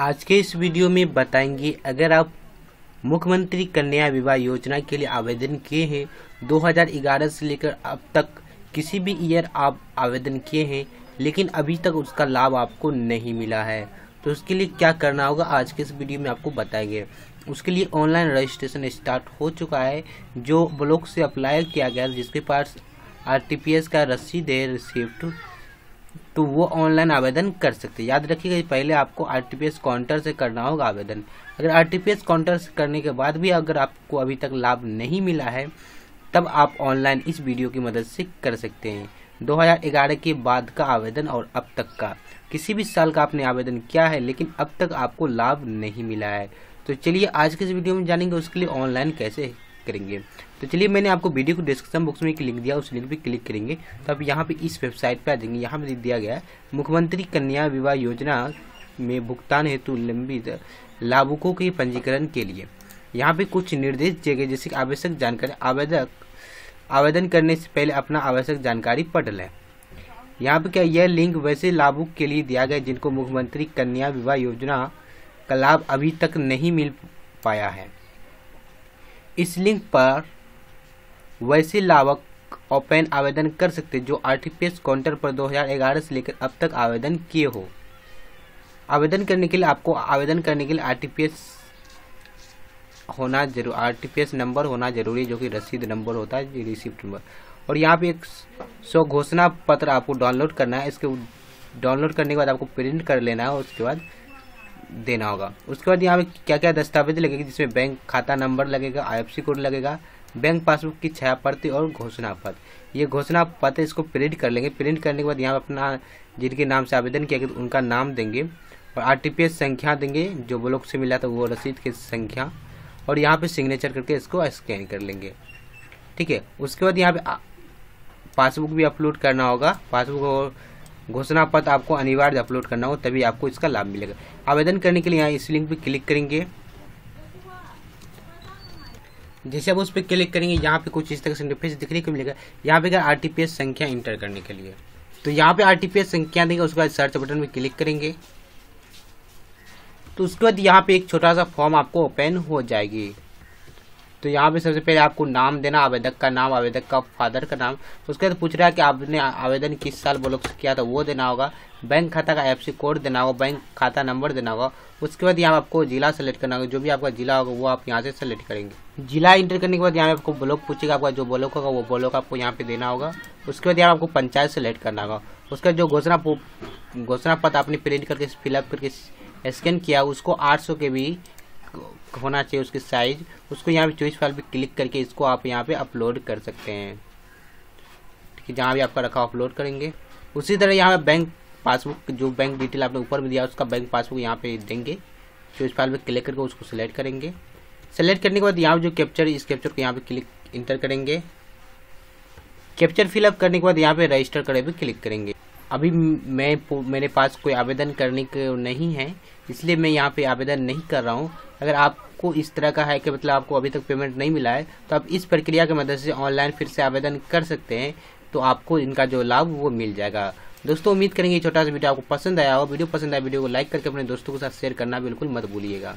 आज के इस वीडियो में बताएँगे, अगर आप मुख्यमंत्री कन्या विवाह योजना के लिए आवेदन किए हैं 2011 से लेकर अब तक किसी भी ईयर आप आवेदन किए हैं, लेकिन अभी तक उसका लाभ आपको नहीं मिला है। तो उसके लिए क्या करना होगा, आज के इस वीडियो में आपको बताएँगे। उसके लिए ऑनलाइन रजिस्ट्रेशन स्टार्ट हो चुका है, जो ब्लॉक से अप्लाई किया गया, जिसके पास आरटीपीएस का रसीद है, रिसिप्ट तो वो ऑनलाइन आवेदन कर सकते हैं। याद रखिएगा पहले आपको आर आरटीपीएस काउंटर से करना होगा आवेदन। अगर आर आरटीपीएस काउंटर से करने के बाद भी अगर आपको अभी तक लाभ नहीं मिला है, तब आप ऑनलाइन इस वीडियो की मदद से कर सकते हैं। 2011 के बाद का आवेदन और अब तक का। किसी भी साल का आपने आवेदन किया है, लेकिन अब तक आपको लाभ नहीं मिला है। तो चलिए आज के इस वीडियो में जानेंगे उसके लिए ऑनलाइन कैसे करेंगे। तो चलिए मैंने आपको वीडियो को डिस्क्रिप्शन बॉक्स में एक लिंक दिया, उस लिंक पे क्लिक करेंगे। तो आप यहाँ पे इस वेबसाइट पे आ जाएँगे। यहाँ पे दिया गया है, मुख्यमंत्री कन्या विवाह योजना में भुगतान हेतु लंबित लाभुकों के पंजीकरण के लिए। यहाँ पे कुछ निर्देश दिए गए, जैसे आवश्यक जानकारी, आवेदक, आवेदन करने से पहले अपना आवश्यक जानकारी पढ़ लें। यहाँ पे क्या यह लिंक वैसे लाभुक के लिए दिया गया जिनको मुख्यमंत्री कन्या विवाह योजना का लाभ अभी तक नहीं मिल पाया है। इस लिंक पर वैसे लाभक ओपन आवेदन कर सकते जो आरटीपीएस काउंटर पर 2011 से लेकर अब तक आवेदन किए हो। आवेदन करने के लिए आपको आवेदन करने के लिए आरटीपीएस होना ज़रूर, आरटीपीएस नंबर होना ज़रूरी है जो कि रसीद नंबर होता है रिसिप्ट नंबर। और यहाँ पे एक सौ घोषणा पत्र आपको डाउनलोड करना है, इसके डाउनलोड करने के बाद आपको प्रिंट कर लेना है उसके बाद देना होगा। उसके बाद यहाँ पे क्या क्या दस्तावेज़ लगेगी, जिसमें बैंक खाता नंबर लगेगा आईएफसी कोड लगेगा, बैंक पासबुक की छाया प्रति और घोषणा पत्र। ये घोषणा पत्र इसको प्रिंट कर लेंगे। प्रिंट करने के बाद यहाँ पर अपना जिनके नाम से आवेदन किया गया, उनका नाम देंगे और आरटीपीएस संख्या देंगे, जो ब्लॉक से मिला था वो रसीद की संख्या, और यहाँ पे सिग्नेचर करके इसको स्कैन कर लेंगे। ठीक है? उसके बाद यहाँ पे पासबुक भी अपलोड करना होगा। पासबुक और घोषणा पत्र आपको अनिवार्य अपलोड करना हो, तभी आपको इसका लाभ मिलेगा। आवेदन करने के लिए यहाँ इस लिंक पे क्लिक करेंगे। जैसे आप उस पर क्लिक करेंगे, यहाँ पे कुछ इस तरह से इंटरफेस दिखने को मिलेगा। यहाँ पे आरटीपीएस संख्या इंटर करने के लिए। तो यहाँ पे आरटीपीएस संख्या देंगे, उसके बाद सर्च बटन में क्लिक करेंगे। तो उसके बाद यहाँ पे एक छोटा सा फॉर्म आपको ओपन हो जाएगी। तो यहाँ पे सबसे पहले आपको नाम देना, आवेदक का नाम, आवेदक का फादर का नाम। उसके बाद पूछ रहा है कि आपने आवेदन किस साल ब्लॉक से किया था, वो देना होगा। बैंक खाता का एफसी कोड देना होगा, बैंक खाता नंबर देना होगा। उसके बाद यहाँ आपको जिला सेलेक्ट करना होगा, जो भी आपका जिला होगा, वो आप यहाँ से सेलेक्ट करेंगे। जिला इंटर करने के बाद यहाँ आपको ब्लॉक पूछेगा, आपका जो ब्लॉक होगा, वो ब्लॉक आपको यहाँ पे देना होगा। उसके बाद यहाँ आपको पंचायत सेलेक्ट करना होगा। उसका जो घोषणा घोषणा पत्र आपने प्रिंट करके फिलअप करके स्कैन किया, उसको आठ सौ के भी होना चाहिए उसकी साइज़ उसको यहाँ पे चॉइस फ़ाइल पे क्लिक करके इसको आप यहाँ पे अपलोड कर सकते हैं। ठीक है, जहाँ भी आपका रखा अपलोड करेंगे। उसी तरह यहाँ बैंक पासबुक जो बैंक डिटेल आपने ऊपर में दिया, उसका बैंक पासबुक यहाँ पे देंगे। चॉइस फ़ाइल पे क्लिक करके उसको सिलेक्ट करेंगे। सेलेक्ट करने के बाद यहाँ जो कैप्चर इस कैप्चर को यहाँ पे क्लिक इंटर करेंगे। कैप्चर फिलअप करने के बाद यहाँ पे रजिस्टर करे पे क्लिक करेंगे। अभी मैं मेरे पास कोई आवेदन करने को नहीं है, इसलिए मैं यहाँ पे आवेदन नहीं कर रहा हूँ। अगर आपको इस तरह का है कि मतलब आपको अभी तक पेमेंट नहीं मिला है तो आप इस प्रक्रिया की मदद से ऑनलाइन फिर से आवेदन कर सकते हैं तो आपको इनका जो लाभ वो मिल जाएगा। दोस्तों, उम्मीद करेंगे छोटा सा वीडियो आपको पसंद आया हो। वीडियो पसंद आया, वीडियो को लाइक करके अपने दोस्तों के साथ शेयर करना बिल्कुल मत भूलिएगा।